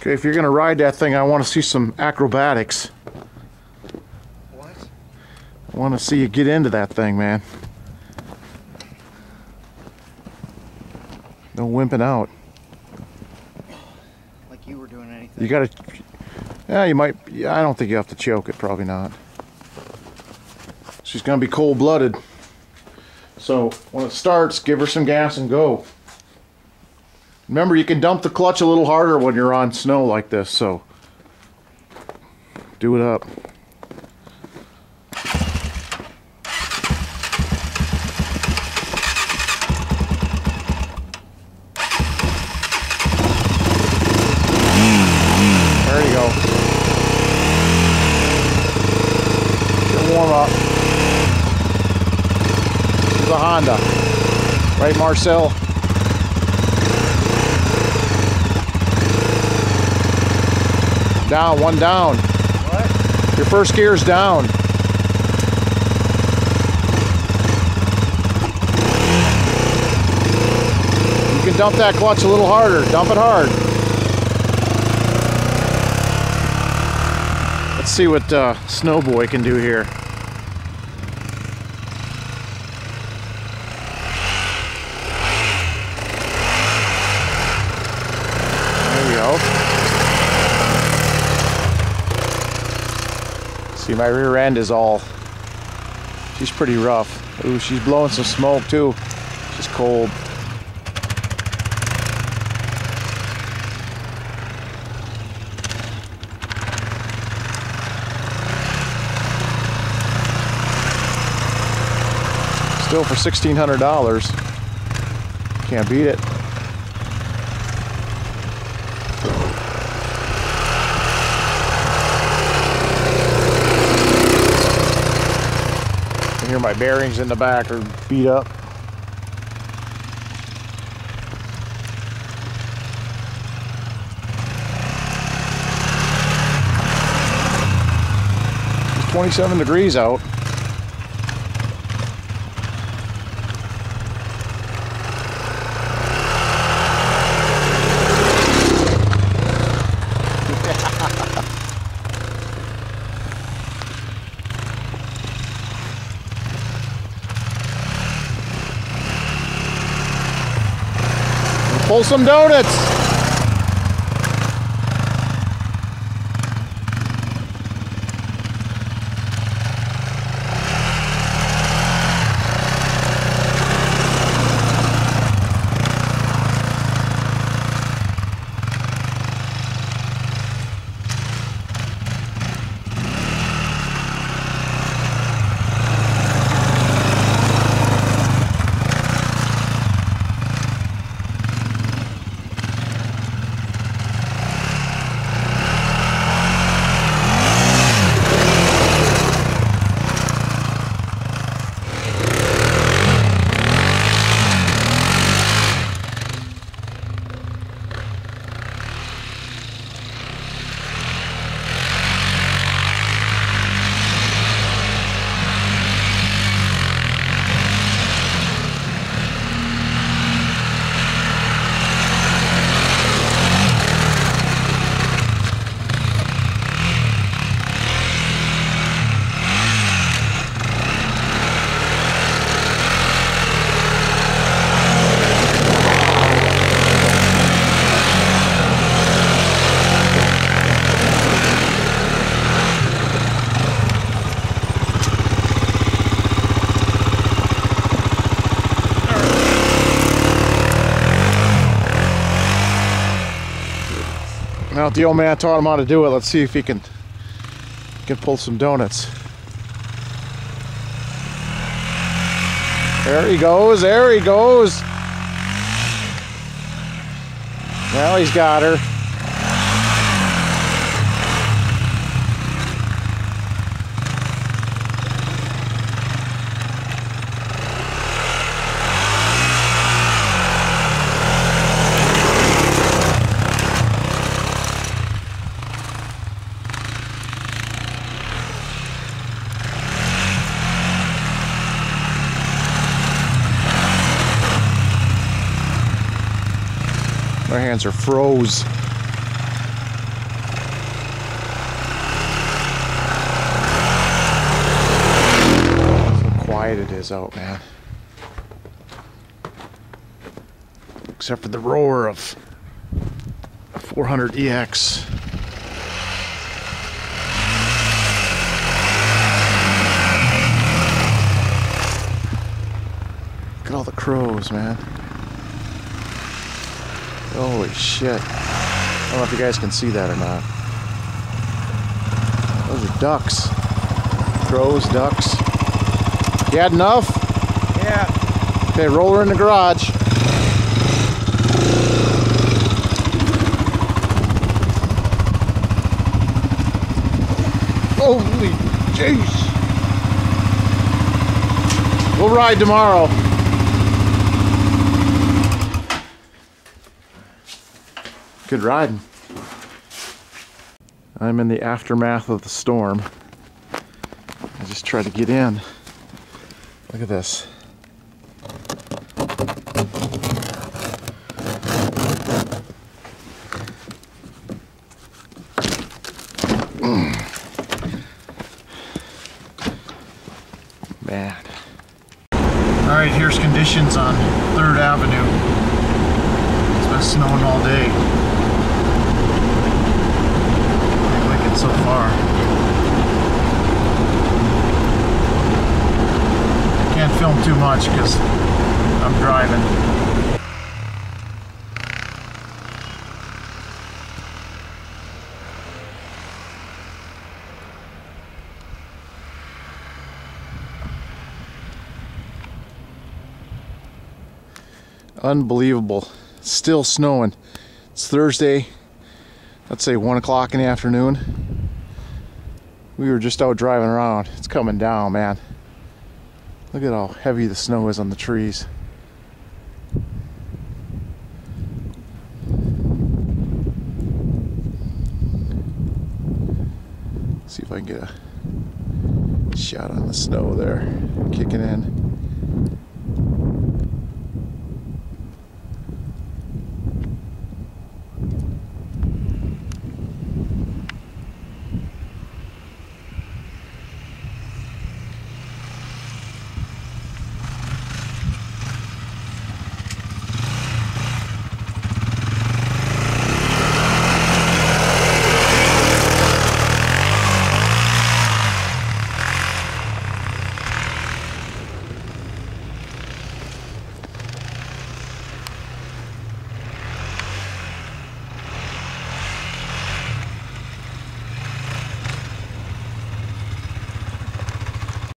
Okay, if you're gonna ride that thing, I want to see some acrobatics. What? I want to see you get into that thing, man. No wimping out. Like you were doing anything. You gotta. Yeah, you might. Yeah, I don't think you have to choke it. Probably not. She's gonna be cold blooded. So when it starts, give her some gas and go. Remember, you can dump the clutch a little harder when you're on snow like this. So do it up. There you go. Warm up. A Honda. Right, Marcel? Down, one down. What? Your first gear's down. You can dump that clutch a little harder. Dump it hard. Let's see what uh, Snowboy can do here. There we go. See, my rear end is all. She's pretty rough. Ooh, she's blowing some smoke too. She's cold. Still for $1,600. Can't beat it. My bearings in the back are beat up. It's 27 degrees out. Pull some donuts. Now that the old man taught him how to do it, let's see if he can can pull some donuts. There he goes, there he goes. Well, he's got her. Our hands are froze. How quiet it is out, man. Except for the roar of 400 EX. Look at all the crows, man. Holy shit. I don't know if you guys can see that or not. Those are ducks. Crows, ducks. You had enough? Yeah. Okay, roll her in the garage. Holy jeez. We'll ride tomorrow. Good riding. I'm in the aftermath of the storm. I just tried to get in. Look at this. Man. All right, here's conditions on 3rd Avenue. It's been snowing all day. I like it so far. I Can't film too much because I'm driving. Unbelievable. Still snowing. It's Thursday, let's say 1 o'clock in the afternoon. We were just out driving around. It's coming down, man. Look at how heavy the snow is on the trees. See if I can get a shot on the snow there, kicking in.